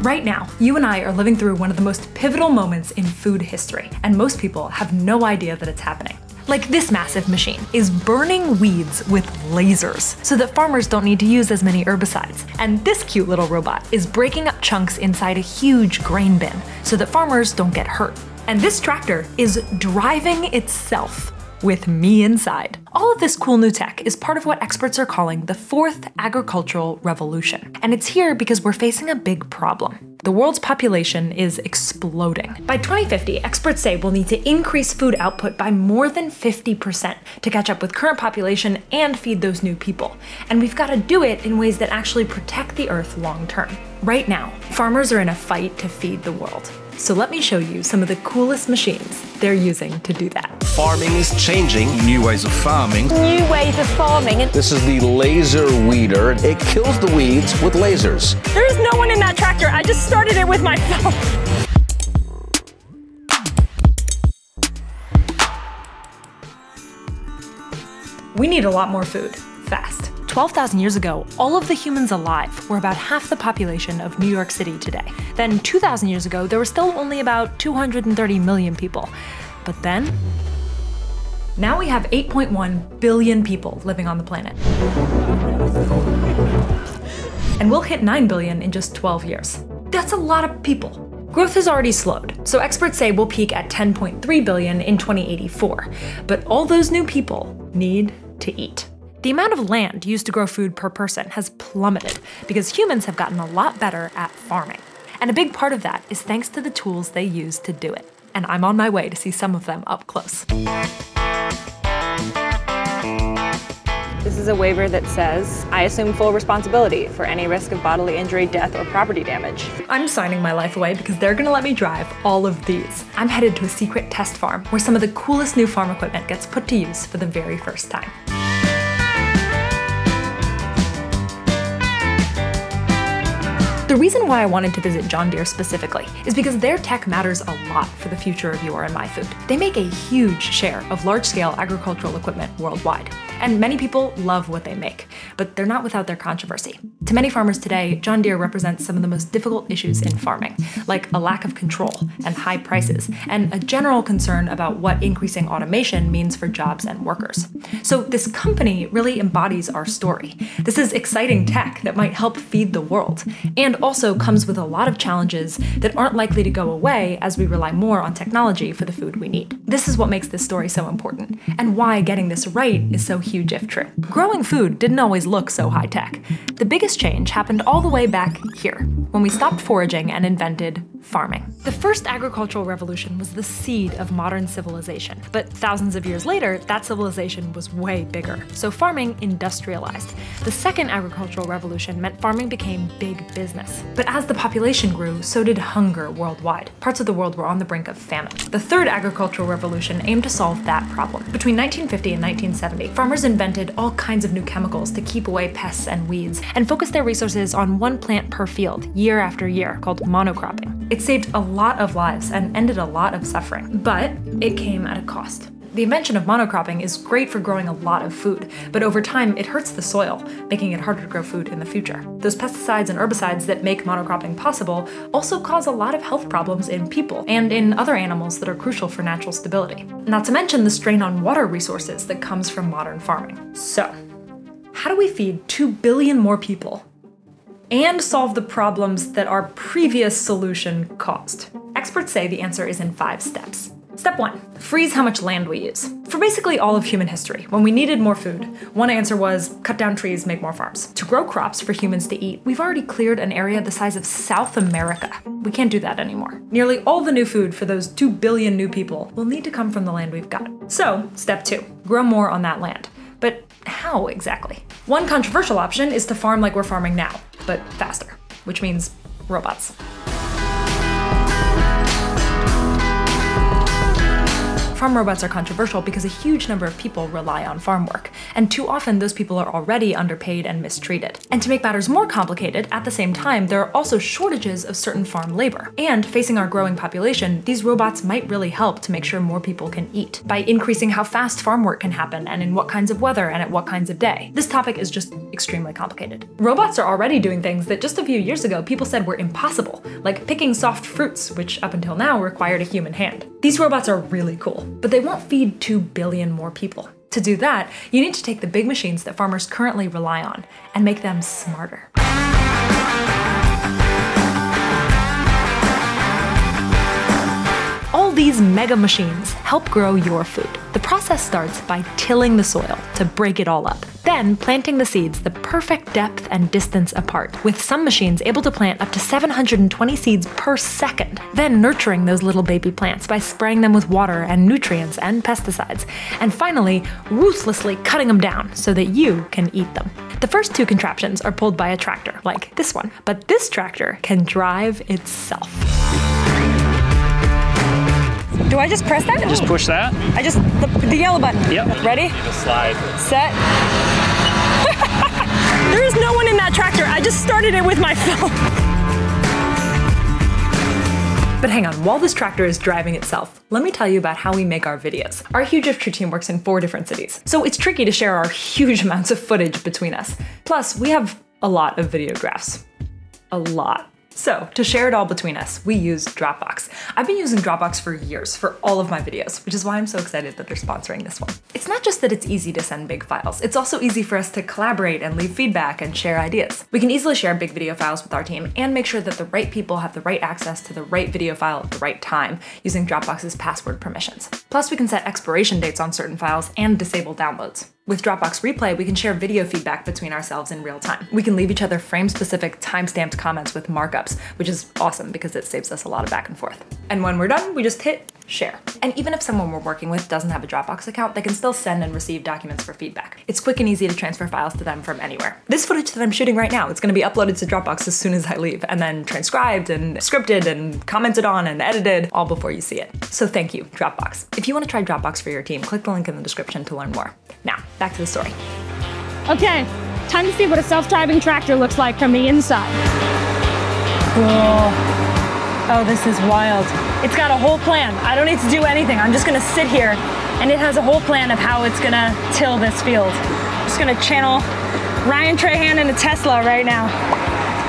Right now, you and I are living through one of the most pivotal moments in food history, and most people have no idea that it's happening. Like this massive machine is burning weeds with lasers so that farmers don't need to use as many herbicides. And this cute little robot is breaking up chunks inside a huge grain bin so that farmers don't get hurt. And this tractor is driving itself with me inside. All of this cool new tech is part of what experts are calling the fourth agricultural revolution. And it's here because we're facing a big problem. The world's population is exploding. By 2050, experts say we'll need to increase food output by more than 50% to catch up with current population and feed those new people. And we've got to do it in ways that actually protect the earth long term. Right now, farmers are in a fight to feed the world. So let me show you some of the coolest machines they're using to do that. Farming is changing. New ways of farming. New ways of farming. This is the laser weeder. It kills the weeds with lasers. There is no one in that tractor. I just started it with my phone. We need a lot more food, fast. 12,000 years ago, all of the humans alive were about half the population of New York City today. Then 2,000 years ago, there were still only about 230 million people. But then, now we have 8.1 billion people living on the planet. And we'll hit 9 billion in just 12 years. That's a lot of people. Growth has already slowed, so experts say we'll peak at 10.3 billion in 2084. But all those new people need to eat. The amount of land used to grow food per person has plummeted because humans have gotten a lot better at farming. And a big part of that is thanks to the tools they use to do it. And I'm on my way to see some of them up close. This is a waiver that says, I assume full responsibility for any risk of bodily injury, death, or property damage. I'm signing my life away because they're gonna let me drive all of these. I'm headed to a secret test farm where some of the coolest new farm equipment gets put to use for the very first time. The reason why I wanted to visit John Deere specifically is because their tech matters a lot for the future of your and my food. They make a huge share of large scale agricultural equipment worldwide, and many people love what they make, but they're not without their controversy. To many farmers today, John Deere represents some of the most difficult issues in farming, like a lack of control and high prices, and a general concern about what increasing automation means for jobs and workers. So, this company really embodies our story. This is exciting tech that might help feed the world, and also comes with a lot of challenges that aren't likely to go away as we rely more on technology for the food we need. This is what makes this story so important, and why getting this right is so huge if true. Growing food didn't always look so high tech. The biggest change happened all the way back here, when we stopped foraging and invented farming. The first agricultural revolution was the seed of modern civilization, but thousands of years later, that civilization was way bigger, so farming industrialized. The second agricultural revolution meant farming became big business. But as the population grew, so did hunger worldwide. Parts of the world were on the brink of famine. The third agricultural revolution aimed to solve that problem. Between 1950 and 1970, farmers invented all kinds of new chemicals to keep away pests and weeds, and focused their resources on one plant per field, year after year, called monocropping. It saved a lot of lives and ended a lot of suffering, but it came at a cost. The invention of monocropping is great for growing a lot of food, but over time it hurts the soil, making it harder to grow food in the future. Those pesticides and herbicides that make monocropping possible also cause a lot of health problems in people and in other animals that are crucial for natural stability. Not to mention the strain on water resources that comes from modern farming. So, how do we feed 2 billion more people and solve the problems that our previous solution caused? Experts say the answer is in five steps. Step 1 Freeze how much land we use. For basically all of human history, when we needed more food, one answer was cut down trees, make more farms. To grow crops for humans to eat, we've already cleared an area the size of South America. We can't do that anymore. Nearly all the new food for those 2 billion new people will need to come from the land we've got. So, step 2 Grow more on that land. But how exactly? One controversial option is to farm like we're farming now, but faster, which means robots. Farm robots are controversial because a huge number of people rely on farm work, and too often those people are already underpaid and mistreated. And to make matters more complicated, at the same time, there are also shortages of certain farm labor. And facing our growing population, these robots might really help to make sure more people can eat by increasing how fast farm work can happen and in what kinds of weather and at what kinds of day. This topic is just extremely complicated. Robots are already doing things that just a few years ago people said were impossible, like picking soft fruits, which up until now required a human hand. These robots are really cool, but they won't feed 2 billion more people. To do that, you need to take the big machines that farmers currently rely on and make them smarter. All these mega machines help grow your food. The process starts by tilling the soil to break it all up, then planting the seeds the perfect depth and distance apart, with some machines able to plant up to 720 seeds per second, then nurturing those little baby plants by spraying them with water and nutrients and pesticides, and finally, ruthlessly cutting them down so that you can eat them. The first two contraptions are pulled by a tractor, like this one, but this tractor can drive itself. Do I just press that? Just push that. I just, the, the yellow button. Yep. Ready? The slide. Set. there is no one in that tractor. I just started it with my phone. But hang on, while this tractor is driving itself, let me tell you about how we make our videos. Our Huge If team works in four different cities, so it's tricky to share our huge amounts of footage between us. Plus, we have a lot of videographs. A lot. So, to share it all between us, we use Dropbox. I've been using Dropbox for years for all of my videos, which is why I'm so excited that they're sponsoring this one. It's not just that it's easy to send big files, it's also easy for us to collaborate and leave feedback and share ideas. We can easily share big video files with our team and make sure that the right people have the right access to the right video file at the right time using Dropbox's password permissions. Plus, we can set expiration dates on certain files and disable downloads. With Dropbox Replay, we can share video feedback between ourselves in real time. We can leave each other frame-specific timestamped comments with markups, which is awesome because it saves us a lot of back and forth. And when we're done, we just hit share. And even if someone we're working with doesn't have a Dropbox account, they can still send and receive documents for feedback. It's quick and easy to transfer files to them from anywhere. This footage that I'm shooting right now, it's gonna be uploaded to Dropbox as soon as I leave, and then transcribed and scripted and commented on and edited all before you see it. So thank you, Dropbox. If you wanna try Dropbox for your team, click the link in the description to learn more. Now, back to the story. Okay, time to see what a self-driving tractor looks like from the inside. Cool. Oh, this is wild. It's got a whole plan. I don't need to do anything. I'm just gonna sit here and it has a whole plan of how it's gonna till this field. I'm just gonna channel Ryan Trahan in a Tesla right now.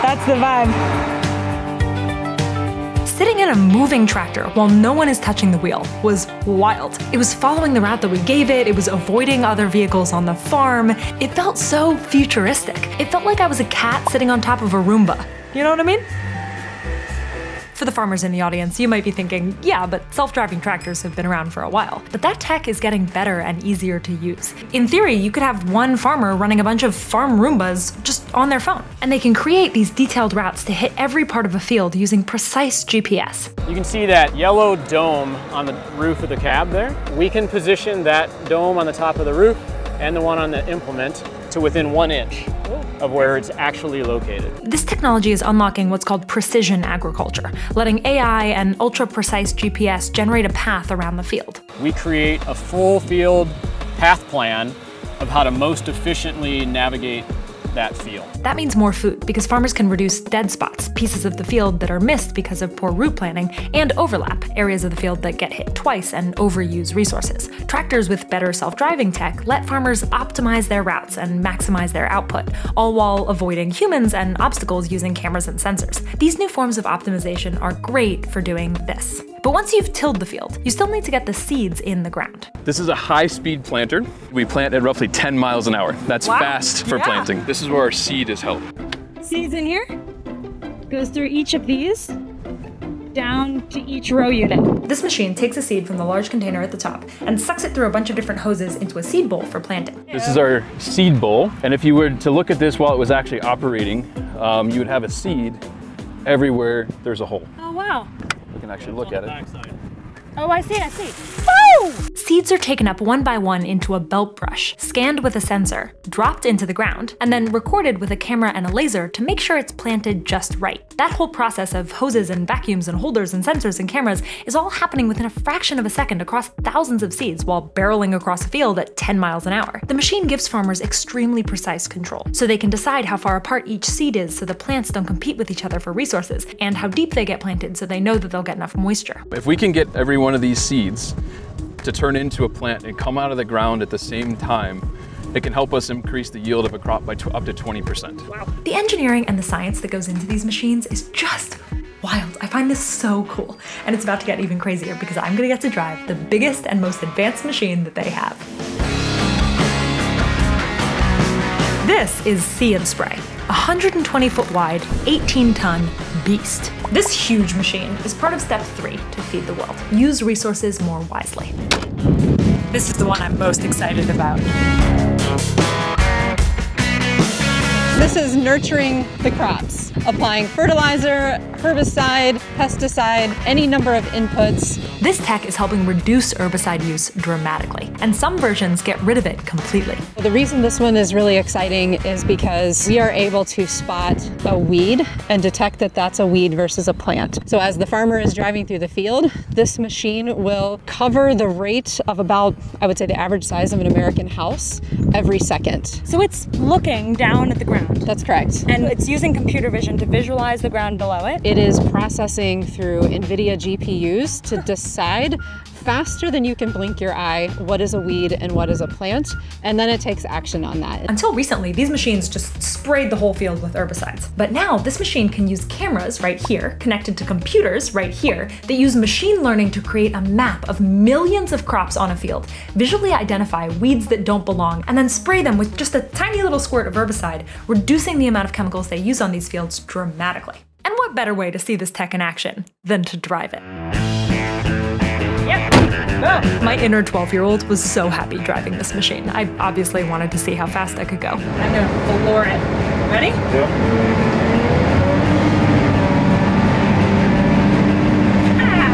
That's the vibe. Sitting in a moving tractor while no one is touching the wheel was wild. It was following the route that we gave it, it was avoiding other vehicles on the farm. It felt so futuristic. It felt like I was a cat sitting on top of a Roomba. You know what I mean? For the farmers in the audience, you might be thinking, yeah, but self-driving tractors have been around for a while. But that tech is getting better and easier to use. In theory, you could have one farmer running a bunch of farm Roombas just on their phone. And they can create these detailed routes to hit every part of a field using precise GPS. You can see that yellow dome on the roof of the cab there. We can position that dome on the top of the roof and the one on the implement to within one inch of where it's actually located. This technology is unlocking what's called precision agriculture, letting AI and ultra precise GPS generate a path around the field. We create a full field path plan of how to most efficiently navigate that field. That means more food because farmers can reduce dead spots, pieces of the field that are missed because of poor route planning, and overlap, areas of the field that get hit twice and overuse resources. Tractors with better self-driving tech let farmers optimize their routes and maximize their output, all while avoiding humans and obstacles using cameras and sensors. These new forms of optimization are great for doing this. But once you've tilled the field, you still need to get the seeds in the ground. This is a high-speed planter. We plant at roughly 10 miles an hour. That's Wow. fast for Yeah. planting. This is where our seed is held. Seeds in here, goes through each of these, down to each row unit. This machine takes a seed from the large container at the top and sucks it through a bunch of different hoses into a seed bowl for planting. This is our seed bowl. And if you were to look at this while it was actually operating, um, you would have a seed everywhere there's a hole. Oh wow. We can actually look at it. Oh, I see, I see. Seeds are taken up one by one into a belt brush, scanned with a sensor, dropped into the ground, and then recorded with a camera and a laser to make sure it's planted just right. That whole process of hoses and vacuums and holders and sensors and cameras is all happening within a fraction of a second across thousands of seeds while barreling across a field at 10 miles an hour. The machine gives farmers extremely precise control, so they can decide how far apart each seed is so the plants don't compete with each other for resources, and how deep they get planted so they know that they'll get enough moisture. If we can get every one of these seeds to turn into a plant and come out of the ground at the same time, it can help us increase the yield of a crop by up to 20%. Wow. The engineering and the science that goes into these machines is just wild. I find this so cool. And it's about to get even crazier because I'm gonna get to drive the biggest and most advanced machine that they have. This is See and Spray, a 120 foot wide, 18 ton beast. This huge machine is part of step three to feed the world. Use resources more wisely. This is the one I'm most excited about. This is nurturing the crops, applying fertilizer, herbicide, pesticide, any number of inputs. This tech is helping reduce herbicide use dramatically, and some versions get rid of it completely. The reason this one is really exciting is because we are able to spot a weed and detect that that's a weed versus a plant. So as the farmer is driving through the field, this machine will cover the rate of about, I would say the average size of an American house every second. So it's looking down at the ground. That's correct. And it's using computer vision to visualize the ground below it. It is processing through NVIDIA GPUs to decide faster than you can blink your eye what is a weed and what is a plant, and then it takes action on that. Until recently, these machines just sprayed the whole field with herbicides. But now, this machine can use cameras right here, connected to computers right here, that use machine learning to create a map of millions of crops on a field, visually identify weeds that don't belong, and then spray them with just a tiny little squirt of herbicide, reducing the amount of chemicals they use on these fields dramatically. And what better way to see this tech in action than to drive it? My inner 12 year old was so happy driving this machine. I obviously wanted to see how fast I could go. I'm gonna floor it. Ready? Ah!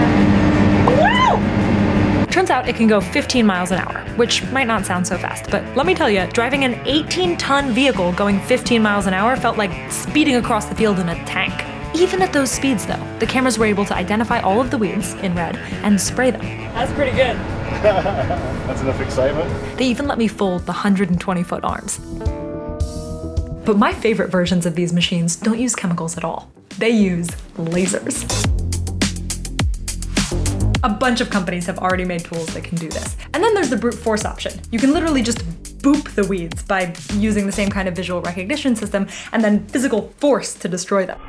Yep. Turns out it can go 15 miles an hour, which might not sound so fast, but let me tell you, driving an 18 ton vehicle going 15 miles an hour felt like speeding across the field in a tank. Even at those speeds, though, the cameras were able to identify all of the weeds in red and spray them. That's pretty good. That's enough excitement. They even let me fold the 120 foot arms. But my favorite versions of these machines don't use chemicals at all. They use lasers. A bunch of companies have already made tools that can do this. And then there's the brute force option. You can literally just boop the weeds by using the same kind of visual recognition system and then physical force to destroy them.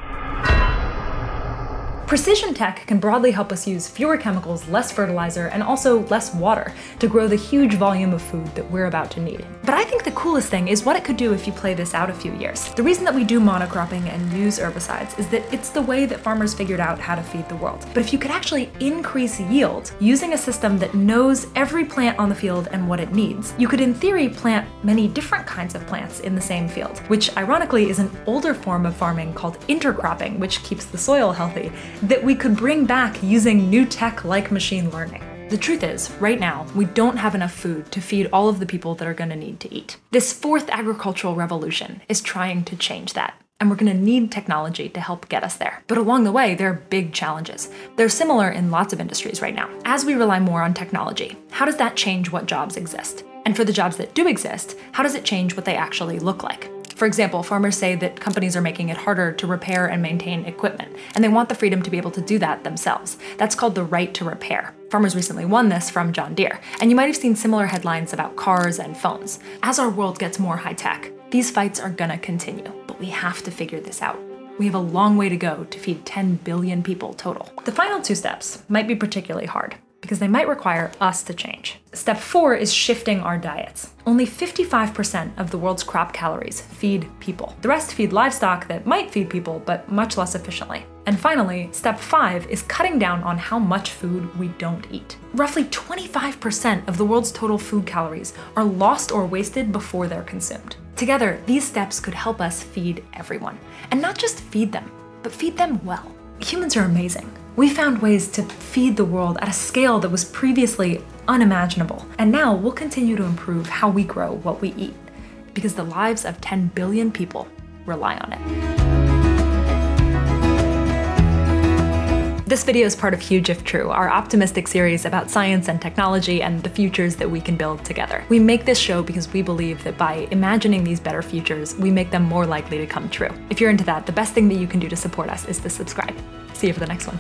Precision tech can broadly help us use fewer chemicals, less fertilizer, and also less water to grow the huge volume of food that we're about to need. But I think the coolest thing is what it could do if you play this out a few years. The reason that we do monocropping and use herbicides is that it's the way that farmers figured out how to feed the world. But if you could actually increase yield using a system that knows every plant on the field and what it needs, you could in theory plant many different kinds of plants in the same field, which ironically is an older form of farming called intercropping, which keeps the soil healthy that we could bring back using new tech like machine learning. The truth is, right now, we don't have enough food to feed all of the people that are going to need to eat. This fourth agricultural revolution is trying to change that. And we're going to need technology to help get us there. But along the way, there are big challenges. They're similar in lots of industries right now. As we rely more on technology, how does that change what jobs exist? And for the jobs that do exist, how does it change what they actually look like? For example, farmers say that companies are making it harder to repair and maintain equipment, and they want the freedom to be able to do that themselves. That's called the right to repair. Farmers recently won this from John Deere, and you might have seen similar headlines about cars and phones. As our world gets more high tech, these fights are gonna continue, but we have to figure this out. We have a long way to go to feed 10 billion people total. The final two steps might be particularly hard because they might require us to change. Step four is shifting our diets. Only 55% of the world's crop calories feed people. The rest feed livestock that might feed people, but much less efficiently. And finally, step five is cutting down on how much food we don't eat. Roughly 25% of the world's total food calories are lost or wasted before they're consumed. Together, these steps could help us feed everyone. And not just feed them, but feed them well. Humans are amazing. We found ways to feed the world at a scale that was previously unimaginable. And now we'll continue to improve how we grow what we eat, because the lives of 10 billion people rely on it. This video is part of Huge If True, our optimistic series about science and technology and the futures that we can build together. We make this show because we believe that by imagining these better futures, we make them more likely to come true. If you're into that, the best thing that you can do to support us is to subscribe. See you for the next one.